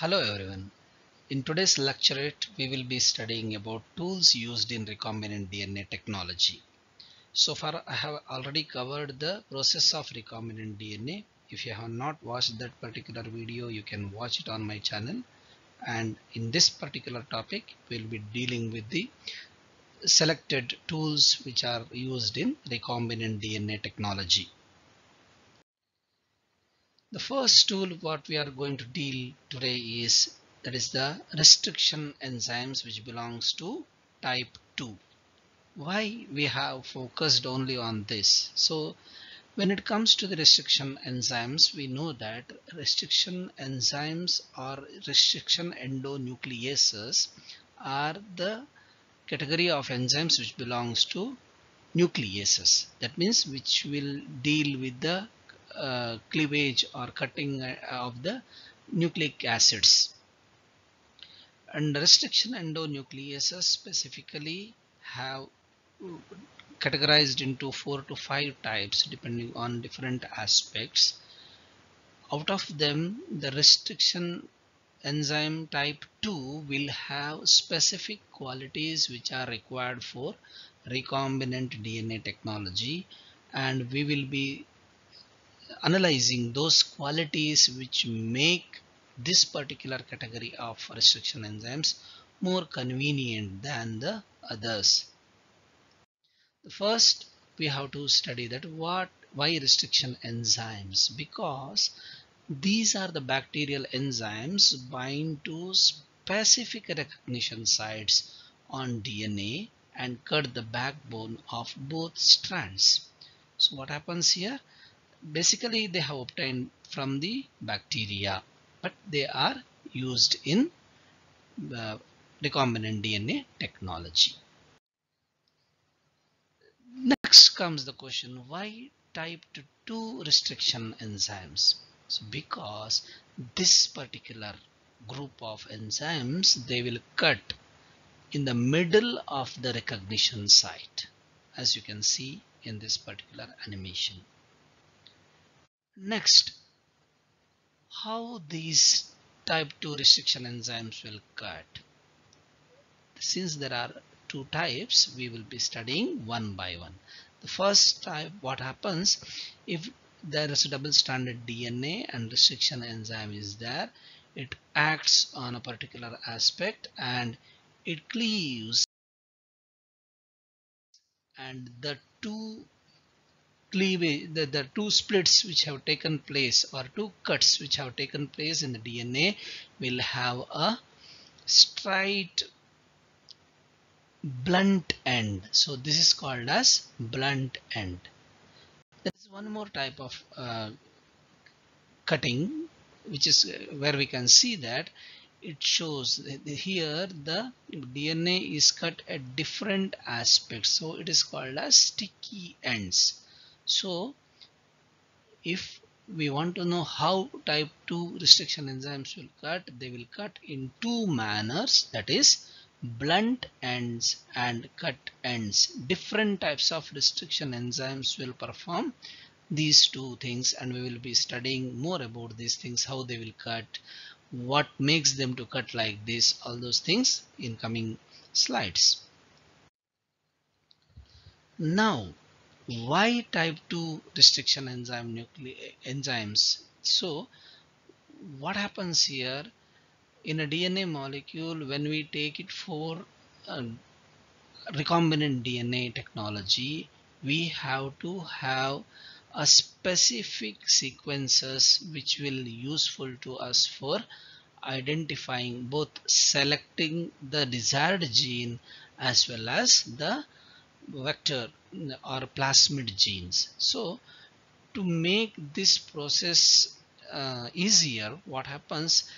Hello everyone. In today's lecturate, we will be studying about tools used in recombinant DNA technology. So far, I have already covered the process of recombinant DNA. If you have not watched that particular video, you can watch it on my channel. And in this particular topic, we'll be dealing with the selected tools which are used in recombinant DNA technology. The first tool what we are going to deal today is that is the restriction enzymes which belongs to type 2. Why we have focused only on this? So when it comes to the restriction enzymes, we know that restriction enzymes or restriction endonucleases are the category of enzymes which belongs to nucleases. That means which will deal with the uh, cleavage or cutting uh, of the nucleic acids. And restriction endonucleases specifically have categorized into four to five types depending on different aspects. Out of them the restriction enzyme type 2 will have specific qualities which are required for recombinant DNA technology and we will be analyzing those qualities which make this particular category of restriction enzymes more convenient than the others. First, we have to study that what why restriction enzymes because these are the bacterial enzymes bind to specific recognition sites on DNA and cut the backbone of both strands. So what happens here? Basically they have obtained from the bacteria but they are used in the recombinant DNA technology. Next comes the question why type 2 restriction enzymes? So because this particular group of enzymes they will cut in the middle of the recognition site as you can see in this particular animation. Next, how these type 2 restriction enzymes will cut. Since there are two types, we will be studying one by one. The first type, what happens if there is a double stranded DNA and restriction enzyme is there, it acts on a particular aspect and it cleaves and the two cleavage the, the two splits which have taken place or two cuts which have taken place in the DNA will have a straight blunt end. So this is called as blunt end. There is one more type of uh, cutting which is uh, where we can see that it shows here the DNA is cut at different aspects. So it is called as sticky ends so if we want to know how type 2 restriction enzymes will cut, they will cut in two manners that is blunt ends and cut ends. Different types of restriction enzymes will perform these two things and we will be studying more about these things, how they will cut, what makes them to cut like this, all those things in coming slides. Now why type 2 restriction enzyme enzymes? So what happens here? In a DNA molecule when we take it for uh, recombinant DNA technology we have to have a specific sequences which will useful to us for identifying both selecting the desired gene as well as the vector or plasmid genes. So to make this process uh, easier, what happens,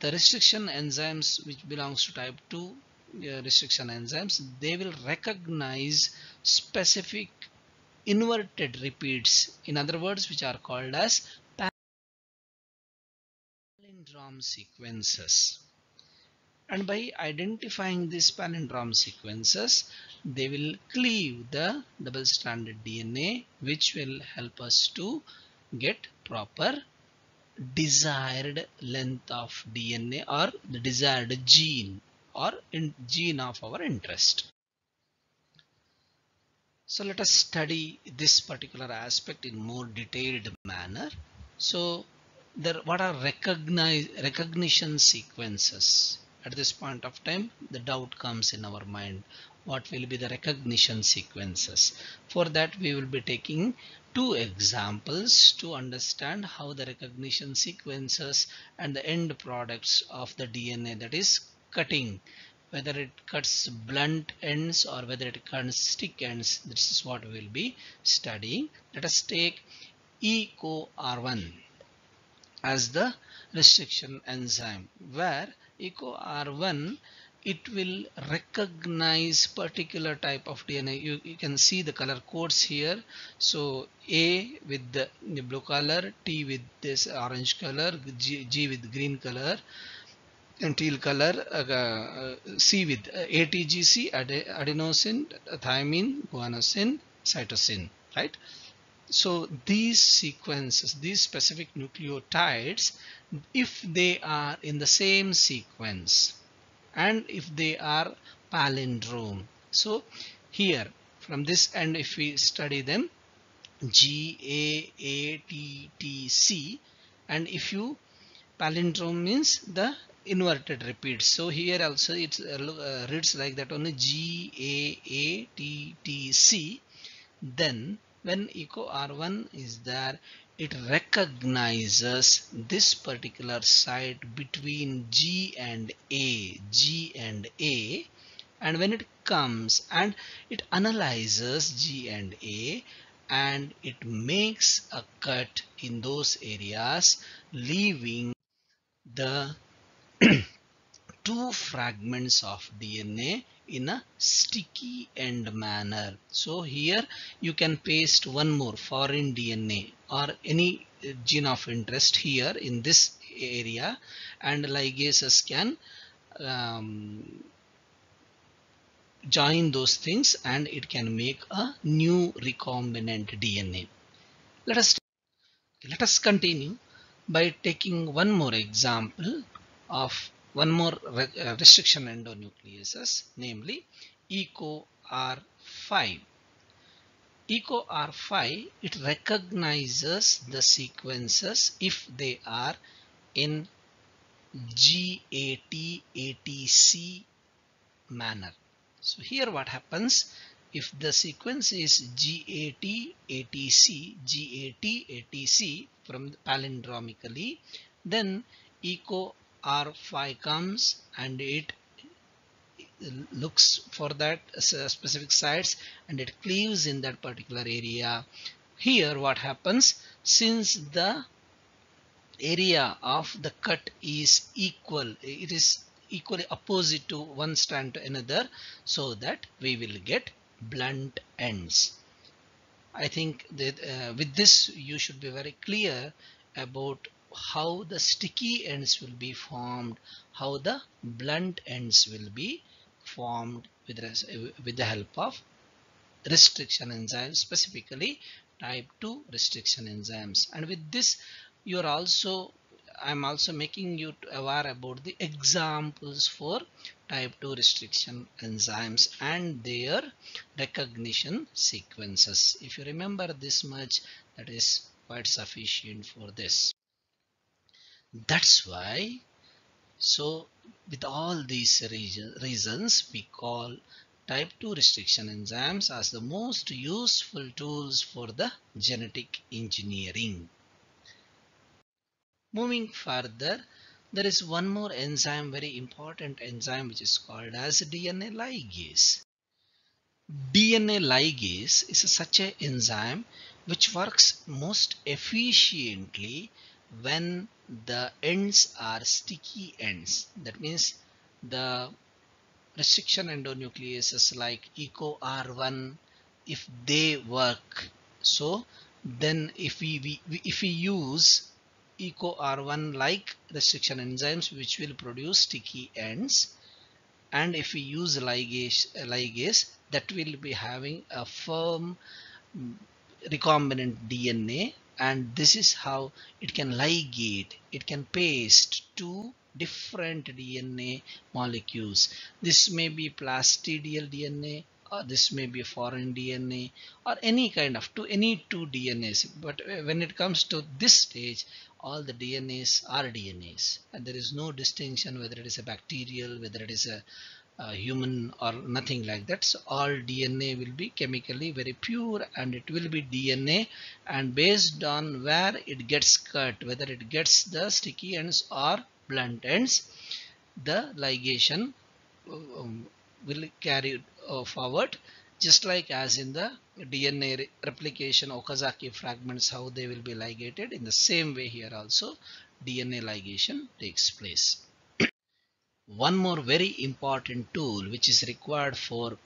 the restriction enzymes which belongs to type 2 uh, restriction enzymes, they will recognize specific inverted repeats, in other words, which are called as palindrome sequences and by identifying these palindrome sequences they will cleave the double stranded DNA which will help us to get proper desired length of DNA or the desired gene or gene of our interest. So let us study this particular aspect in more detailed manner. So there what are recognize recognition sequences? At this point of time the doubt comes in our mind what will be the recognition sequences. For that we will be taking two examples to understand how the recognition sequences and the end products of the DNA that is cutting whether it cuts blunt ends or whether it cuts stick ends this is what we will be studying let us take EcoR1 as the restriction enzyme where EcoR1 it will recognize particular type of DNA you, you can see the color codes here. So A with the, blue color T with this orange color G, G with green color teal color uh, uh, C with uh, ATGC ad adenosine thymine guanosine cytosine right so these sequences these specific nucleotides if they are in the same sequence and if they are palindrome. So here from this end if we study them G A A T T C and if you palindrome means the inverted repeats. So here also it uh, reads like that only G A A T T C then when EcoR1 is there it recognizes this particular site between G and A, G and A and when it comes and it analyzes G and A and it makes a cut in those areas leaving the two fragments of DNA in a sticky end manner. So here you can paste one more foreign DNA or any gene of interest here in this area and ligases can um, join those things and it can make a new recombinant DNA. Let us let us continue by taking one more example of one more uh, restriction endonucleases namely EcoR5 EcoR5 it recognizes the sequences if they are in GAT ATC manner. So here what happens if the sequence is GAT ATC GAT ATC from palindromically then eco R5 comes and it looks for that specific sites and it cleaves in that particular area. Here what happens? Since the area of the cut is equal it is equally opposite to one strand to another so that we will get blunt ends. I think that uh, with this you should be very clear about how the sticky ends will be formed, how the blunt ends will be formed with, with the help of restriction enzymes, specifically type 2 restriction enzymes. And with this, you are also I'm also making you aware about the examples for type 2 restriction enzymes and their recognition sequences. If you remember this much, that is quite sufficient for this that's why so with all these reasons we call type 2 restriction enzymes as the most useful tools for the genetic engineering. Moving further there is one more enzyme very important enzyme which is called as DNA ligase. DNA ligase is such an enzyme which works most efficiently when the ends are sticky ends. That means the restriction endonucleases like EcoR1 if they work so then if we, we if we use EcoR1 like restriction enzymes which will produce sticky ends and if we use ligase ligase that will be having a firm mm, recombinant DNA and this is how it can ligate it can paste two different DNA molecules. This may be plastidial DNA or this may be foreign DNA or any kind of to any two DNAs but uh, when it comes to this stage all the DNAs are DNAs and there is no distinction whether it is a bacterial whether it is a, a human or nothing like that. So all DNA will be chemically very pure and it will be DNA and based on where it gets cut whether it gets the sticky ends or blunt ends the ligation um, will carry uh, forward. Just like as in the DNA re replication Okazaki fragments how they will be ligated. In the same way here also DNA ligation takes place. One more very important tool which is required for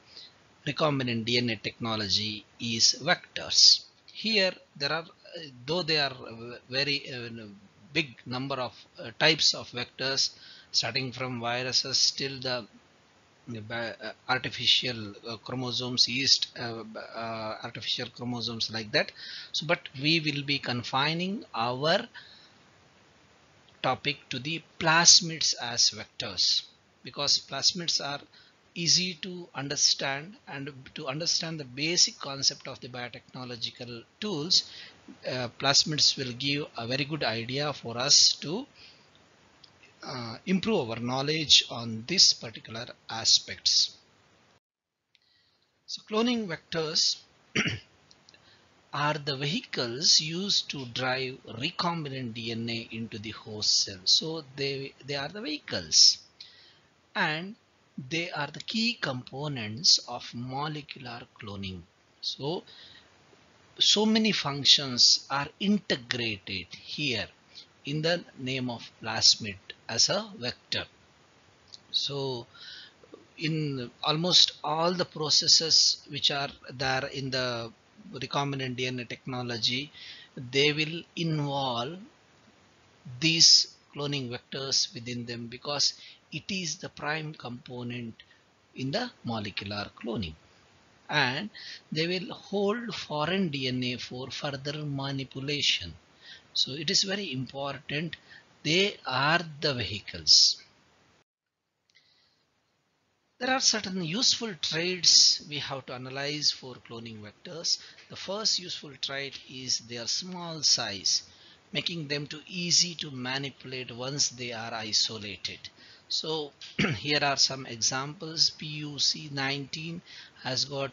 recombinant DNA technology is vectors. Here there are though they are very uh, big number of uh, types of vectors starting from viruses till the uh, artificial uh, chromosomes yeast uh, artificial chromosomes like that so but we will be confining our topic to the plasmids as vectors because plasmids are easy to understand and to understand the basic concept of the biotechnological tools uh, plasmids will give a very good idea for us to uh, improve our knowledge on this particular aspects. So cloning vectors are the vehicles used to drive recombinant DNA into the host cell. So they, they are the vehicles and they are the key components of molecular cloning. So, so many functions are integrated here in the name of plasmid as a vector. So in almost all the processes which are there in the recombinant DNA technology, they will involve these cloning vectors within them because it is the prime component in the molecular cloning and they will hold foreign DNA for further manipulation. So it is very important they are the vehicles. There are certain useful traits we have to analyze for cloning vectors. The first useful trait is their small size, making them too easy to manipulate once they are isolated. So here are some examples. PUC19 has got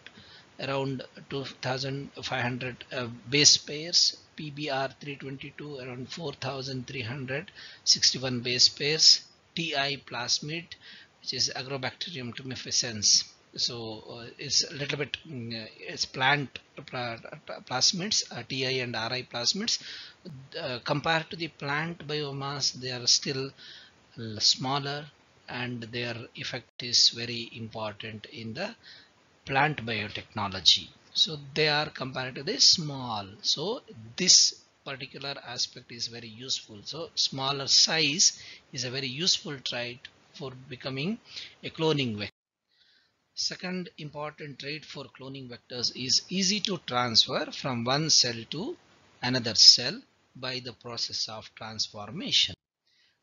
around 2500 uh, base pairs PBR 322 around 4361 base pairs TI plasmid which is Agrobacterium tumefaciens. So uh, it's a little bit mm, it's plant plasmids uh, TI and RI plasmids. Uh, compared to the plant biomass they are still smaller and their effect is very important in the plant biotechnology. So they are comparatively small. So this particular aspect is very useful. So smaller size is a very useful trait for becoming a cloning vector. Second important trait for cloning vectors is easy to transfer from one cell to another cell by the process of transformation.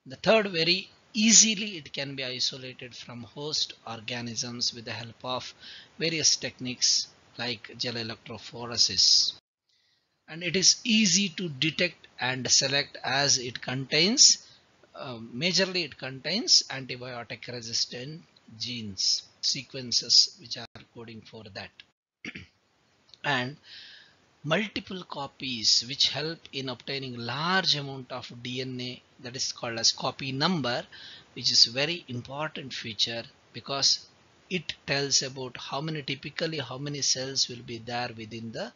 The third very easily it can be isolated from host organisms with the help of various techniques like gel electrophoresis. And it is easy to detect and select as it contains uh, majorly it contains antibiotic resistant genes sequences which are coding for that. And multiple copies which help in obtaining large amount of DNA that is called as copy number which is very important feature because it tells about how many typically how many cells will be there within the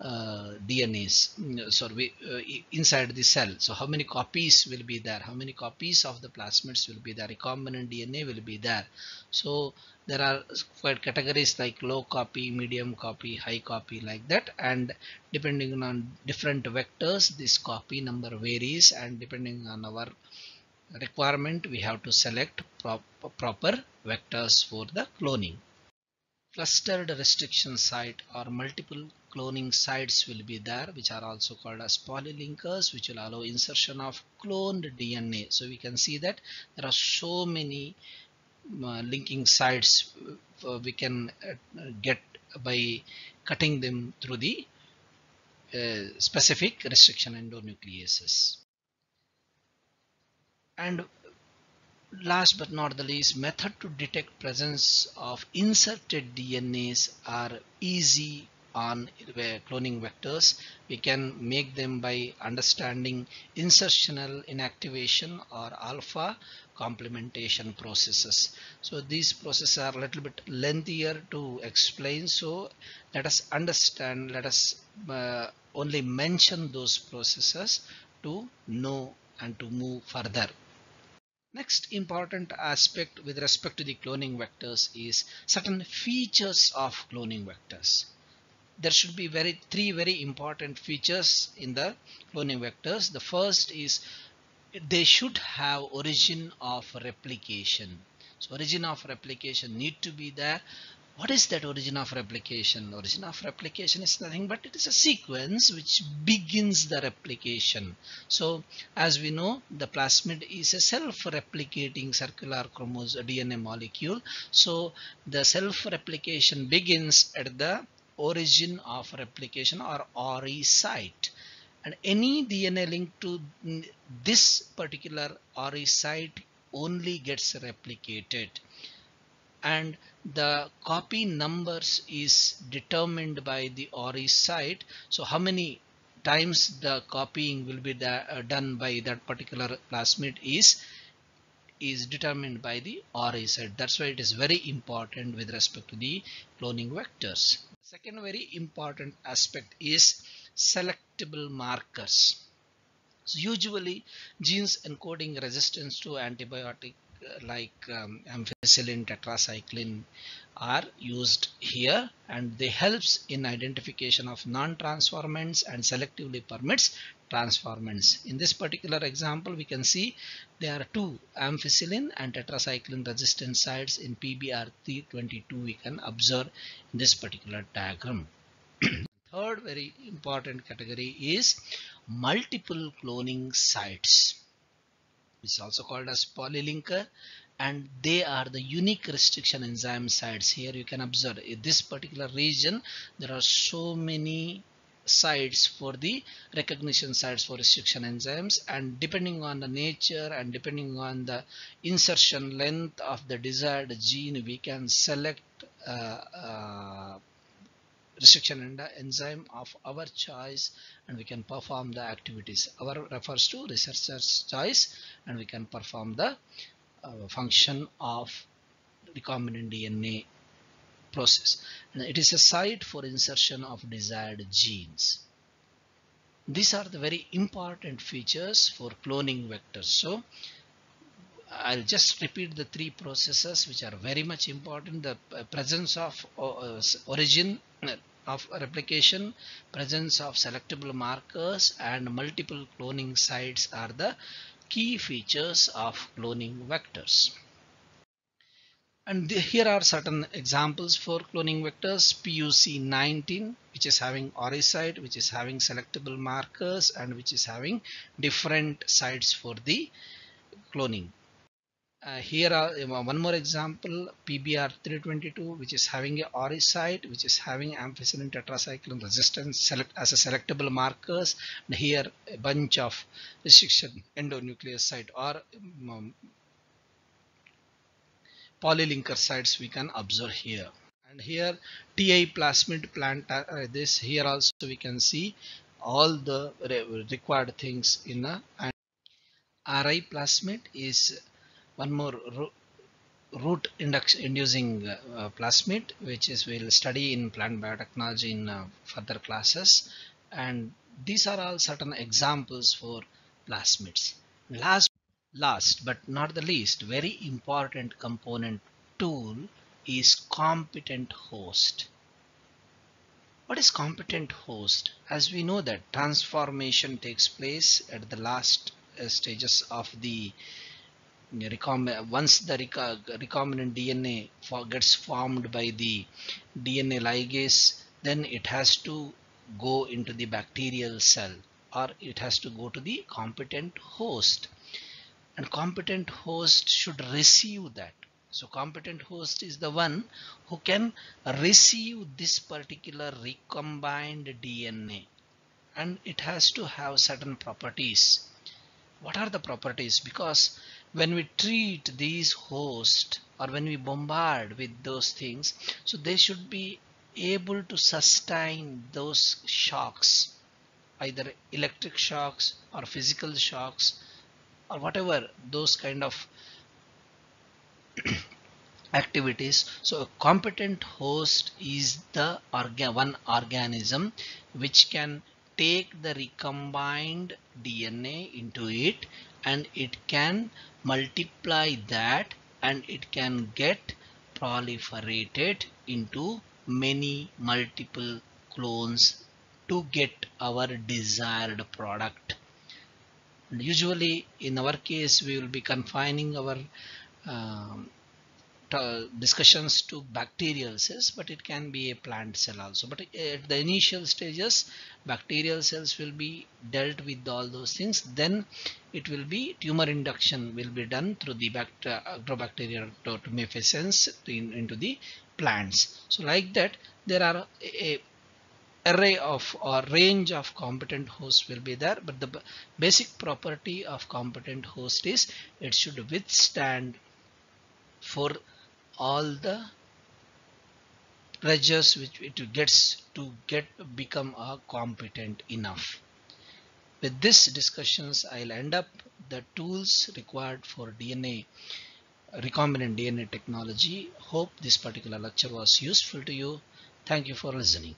uh, DNAs mm, sorry uh, inside the cell. So how many copies will be there? How many copies of the plasmids will be there? Recombinant DNA will be there. So there are quite categories like low copy medium copy high copy like that. And depending on different vectors this copy number varies. And depending on our requirement we have to select prop proper vectors for the cloning. Clustered restriction site or multiple cloning sites will be there which are also called as polylinkers which will allow insertion of cloned DNA so we can see that there are so many uh, linking sites uh, we can uh, get by cutting them through the uh, specific restriction endonucleases. And last but not the least method to detect presence of inserted DNAs are easy on cloning vectors. We can make them by understanding insertional inactivation or alpha complementation processes. So these processes are a little bit lengthier to explain. So let us understand let us uh, only mention those processes to know and to move further. Next important aspect with respect to the cloning vectors is certain features of cloning vectors. There should be very three very important features in the cloning vectors. The first is they should have origin of replication. So origin of replication need to be there what is that origin of replication? Origin of replication is nothing but it is a sequence which begins the replication. So as we know the plasmid is a self-replicating circular chromosome DNA molecule. So the self-replication begins at the origin of replication or ORI site and any DNA linked to this particular ORI site only gets replicated. And the copy numbers is determined by the ORI site so how many times the copying will be uh, done by that particular plasmid is is determined by the ORI site that's why it is very important with respect to the cloning vectors second very important aspect is selectable markers. So usually genes encoding resistance to antibiotic like um, ampicillin tetracycline are used here and they helps in identification of non-transformants and selectively permits transformants. In this particular example we can see there are two ampicillin and tetracycline resistant sites in PBR322 we can observe in this particular diagram. Third very important category is multiple cloning sites which is also called as polylinker and they are the unique restriction enzyme sites. Here you can observe in this particular region there are so many sites for the recognition sites for restriction enzymes and depending on the nature and depending on the insertion length of the desired gene we can select uh, uh, restriction enzyme of our choice and we can perform the activities. Our refers to researcher's choice and we can perform the uh, function of recombinant DNA process. And it is a site for insertion of desired genes. These are the very important features for cloning vectors. So I'll just repeat the three processes which are very much important. The uh, presence of uh, origin uh, of replication presence of selectable markers and multiple cloning sites are the key features of cloning vectors. And here are certain examples for cloning vectors. PUC 19 which is having ORI site which is having selectable markers and which is having different sites for the cloning uh, here are uh, one more example PBR 322 which is having a ORI site which is having ampicillin tetracycline resistance select as a selectable markers. And here a bunch of restriction endonuclease site or um, polylinker sites we can observe here. And here TI plasmid plant uh, this here also we can see all the re required things in a and RI plasmid is one more root inducing uh, plasmid which is we'll study in plant biotechnology in uh, further classes. And these are all certain examples for plasmids. Last last but not the least very important component tool is competent host. What is competent host? As we know that transformation takes place at the last uh, stages of the once the recombinant DNA gets formed by the DNA ligase then it has to go into the bacterial cell or it has to go to the competent host. And competent host should receive that. So competent host is the one who can receive this particular recombined DNA and it has to have certain properties. What are the properties? Because when we treat these hosts or when we bombard with those things so they should be able to sustain those shocks either electric shocks or physical shocks or whatever those kind of activities. So a competent host is the organ one organism which can take the recombined DNA into it and it can multiply that and it can get proliferated into many multiple clones to get our desired product. Usually in our case we will be confining our um, Uh, discussions to bacterial cells but it can be a plant cell also. But at the initial stages bacterial cells will be dealt with all those things. Then it will be tumor induction will be done through the uh, agrobacterial tumefaciens in, into the plants. So like that there are a array of or range of competent hosts will be there but the basic property of competent host is it should withstand for all the pressures which it gets to get become a competent enough. With this discussions I'll end up the tools required for DNA recombinant DNA technology. Hope this particular lecture was useful to you. Thank you for listening